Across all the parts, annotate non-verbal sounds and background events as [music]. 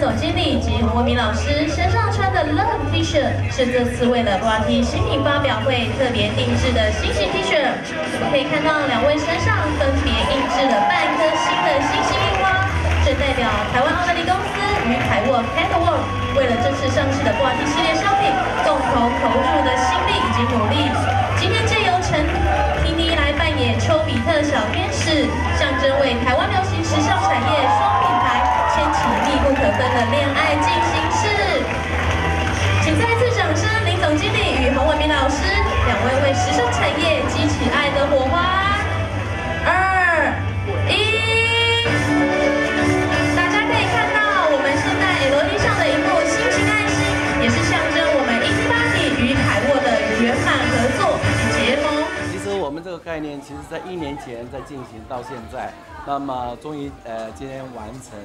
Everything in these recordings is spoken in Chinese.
总经理及吴文明老师身上穿的 Love T 恤，是这次为了 BRT 新品发表会特别定制的星星 T 恤。可以看到两位身上分别印制了半颗星的星星印花，这代表台湾奥地利公司与凯沃 Catwalk 为了这次上市的 BRT 系列商品，共同投入的心力以及努力。今天借由陈妮妮来扮演丘比特小天使，象征为台湾流行时尚产业双。老师两位为时尚产业激起爱的火花。二一，大家可以看到我们现在 LED 上的一幕心形爱心，也是象征我们 Easy Body 与凯沃的圆满合作以及结盟。其实我们这个概念，其实在一年前在进行到现在，那么终于呃今天完成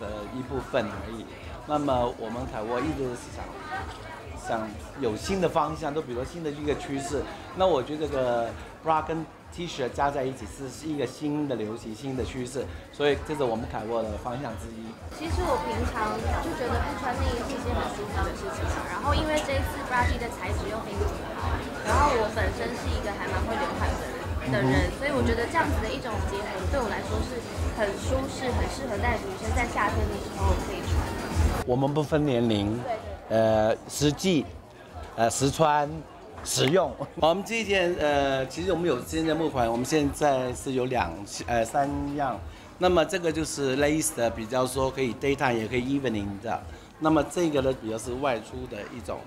的一部分而已。那么我们凯沃一直是想想有新的方向，都比如说新的一个趋势。那我觉得这个 bra 跟 T 恤加在一起是是一个新的流行、新的趋势，所以这是我们凯沃的方向之一。其实我平常就觉得不穿内衣是一件很舒服的事情嘛。然后因为这一次 bra T 的材质又非常的好，然后我本身是一个还蛮会流汗的人的人，所以我觉得这样子的一种结合对我来说是很舒适、很适合在女生在夏天的时候可以穿。我们不分年龄，呃，实际，呃，实穿，实用。我们这件，呃，其实我们有现在木款，我们现在是有两，呃，三样。那么这个就是 lace 的，比较说可以 daytime 也可以 evening 的。那么这个呢，比较是外出的一种。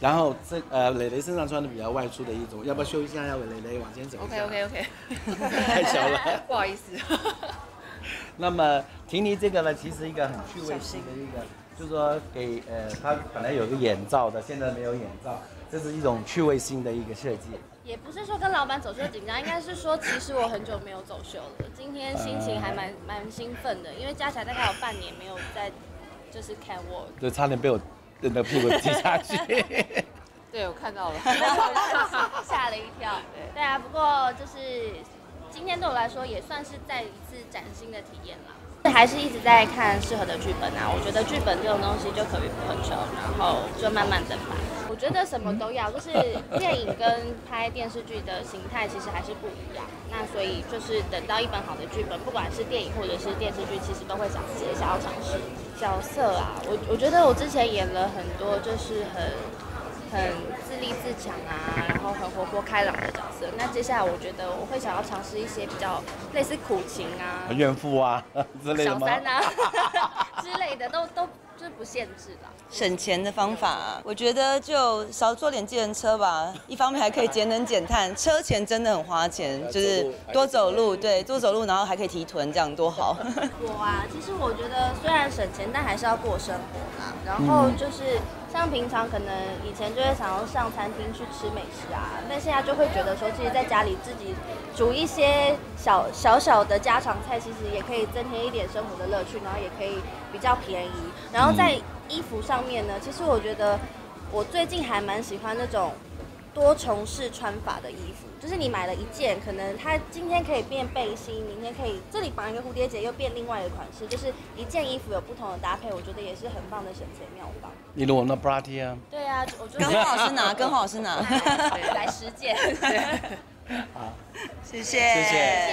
然后这呃，蕾蕾身上穿的比较外出的一种，要不要秀一下？要不蕾蕾往前走一下。OK OK OK，太小了，不好意思。[laughs] 那么婷妮这个呢，其实一个很趣味性的一个，就是说给呃，它本来有个眼罩的，现在没有眼罩，这是一种趣味性的一个设计。也不是说跟老板走秀紧张，应该是说其实我很久没有走秀了，今天心情还蛮蛮兴奋的，因为加起来大概有半年没有在就是看我。就差点被我那个屁股踢下去。对，我看到了。吓了一跳。对啊，不过就是今天对我来说也算是再一次崭新的体验啦。还是一直在看适合的剧本啊，我觉得剧本这种东西就可遇不可求，然后就慢慢等吧。我觉得什么都要，就是 [laughs] 电影跟拍电视剧的形态其实还是不一样。那所以就是等到一本好的剧本，不管是电影或者是电视剧，其实都会想接想要尝试。角色啊，我我觉得我之前演了很多，就是很。很自立自强啊，然后很活泼开朗的角色。那接下来我觉得我会想要尝试一些比较类似苦情啊、怨妇啊 [laughs] 之类的吗？小三啊 [laughs] 之类的，都都就是不限制啦。省钱的方法，我觉得就少坐点计程车吧。一方面还可以节能减碳，车钱真的很花钱，就是多走路，对，多走路，然后还可以提臀，这样多好。我啊，其实我觉得虽然省钱，但还是要过生活啦。然后就是像平常可能以前就会想要上餐厅去吃美食啊，但现在就会觉得说，其实在家里自己煮一些小小小的家常菜，其实也可以增添一点生活的乐趣，然后也可以比较便宜。然后在衣服上面呢，其实我觉得我最近还蛮喜欢那种多重式穿法的衣服，就是你买了一件，可能它今天可以变背心，明天可以这里绑一个蝴蝶结，又变另外一个款式，就是一件衣服有不同的搭配，我觉得也是很棒的省钱妙方。你如我们的 bra T 啊，[laughs] 对啊，我就跟黄老师拿，跟黄老师拿。来实践。好，谢谢，谢谢。